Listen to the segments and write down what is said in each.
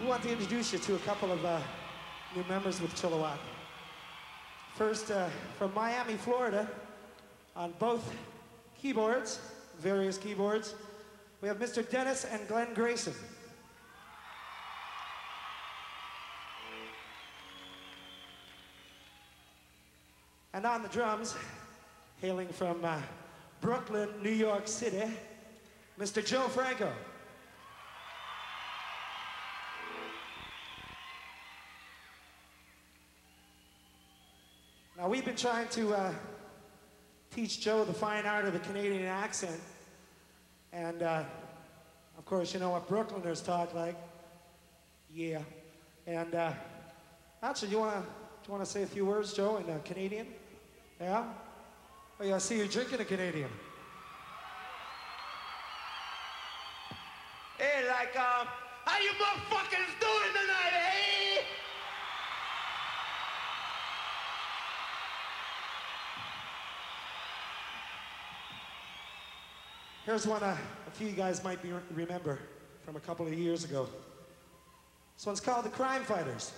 we want to introduce you to a couple of uh, new members with Chilliwack. First, uh, from Miami, Florida, on both keyboards, various keyboards, we have Mr. Dennis and Glenn Grayson. And on the drums, hailing from uh, Brooklyn, New York City, Mr. Joe Franco. We've been trying to uh, teach Joe the fine art of the Canadian accent. And, uh, of course, you know what Brooklyners talk like. Yeah. And, uh, actually, you want to you wanna say a few words, Joe, in uh, Canadian? Yeah? Oh, yeah, I see you drinking a Canadian. Hey, like, um, how you motherfuckers doing tonight, hey? Here's one uh, a few of you guys might be, remember from a couple of years ago. This one's called The Crime Fighters.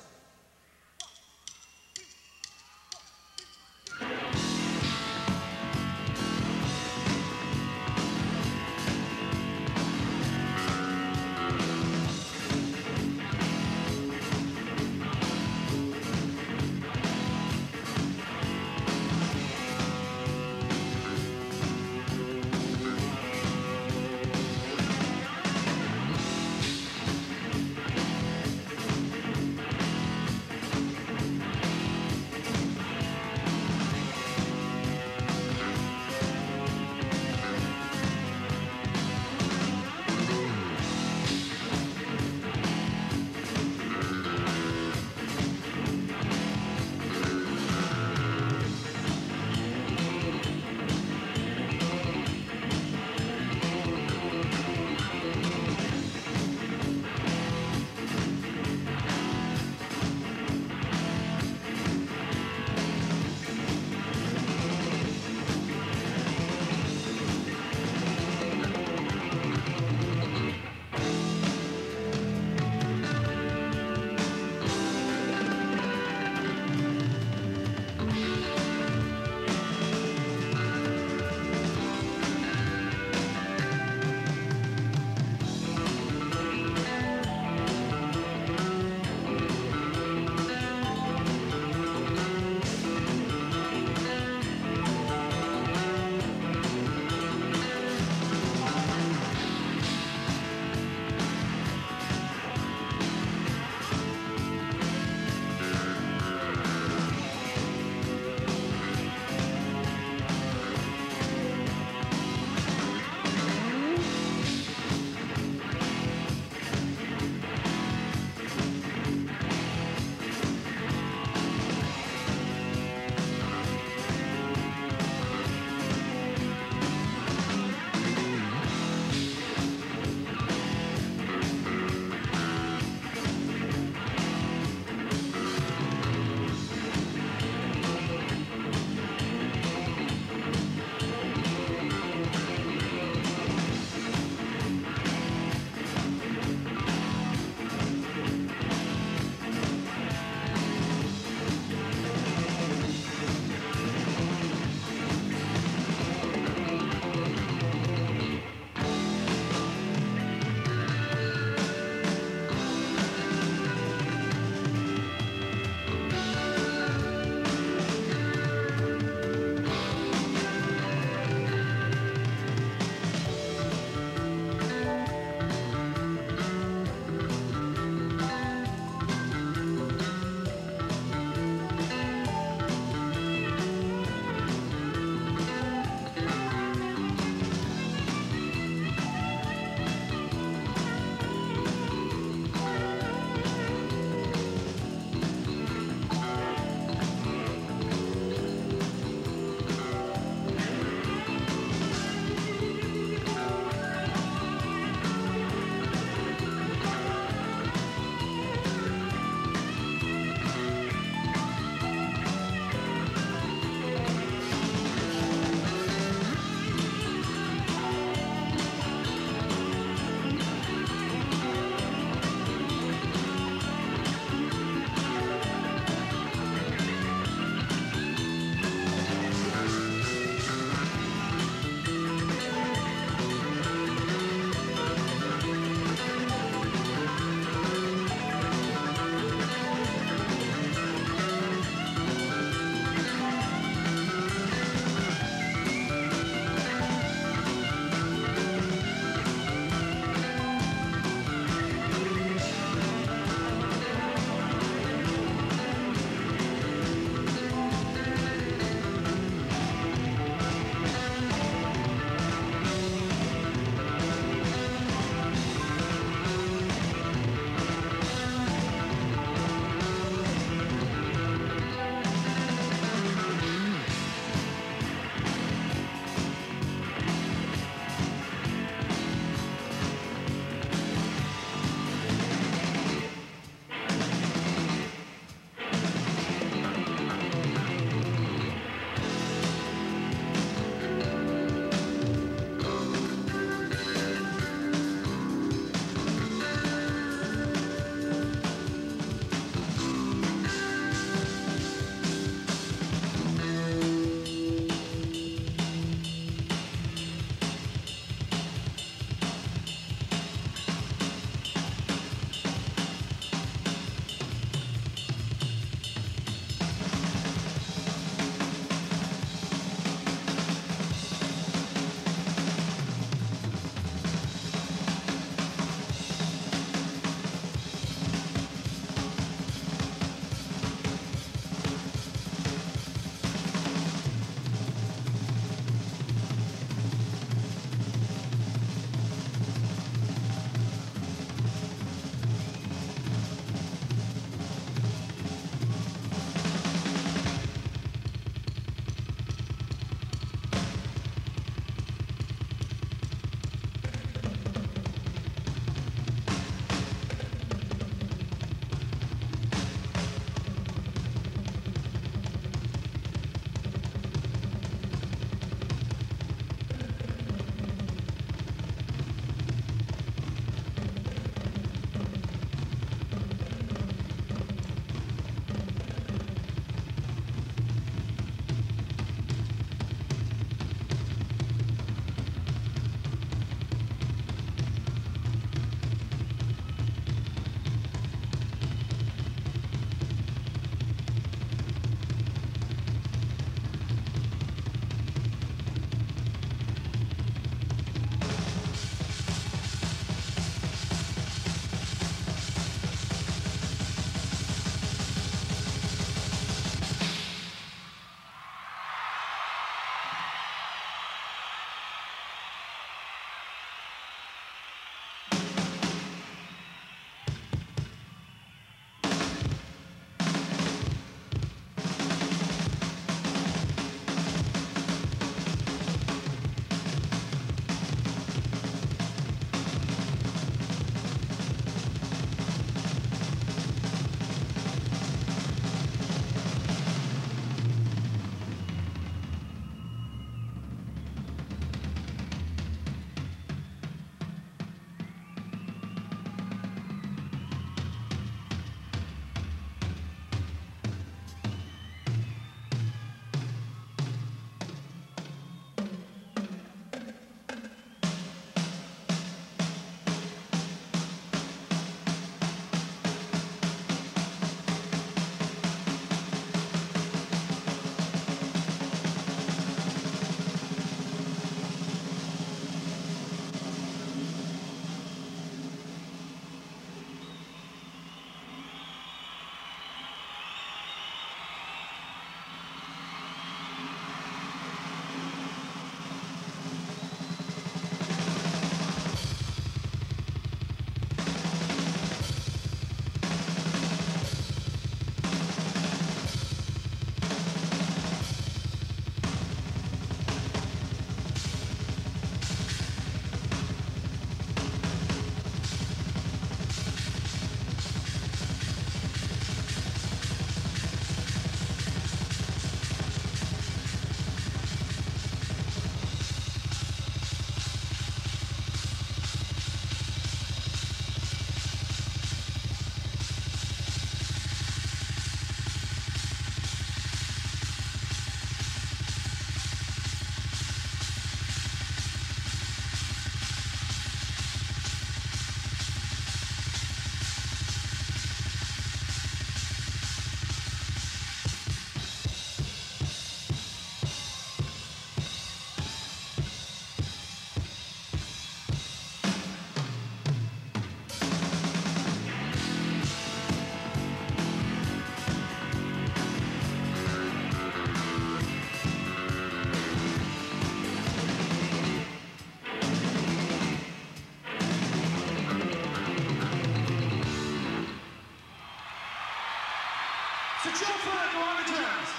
Joe Franco on the drums.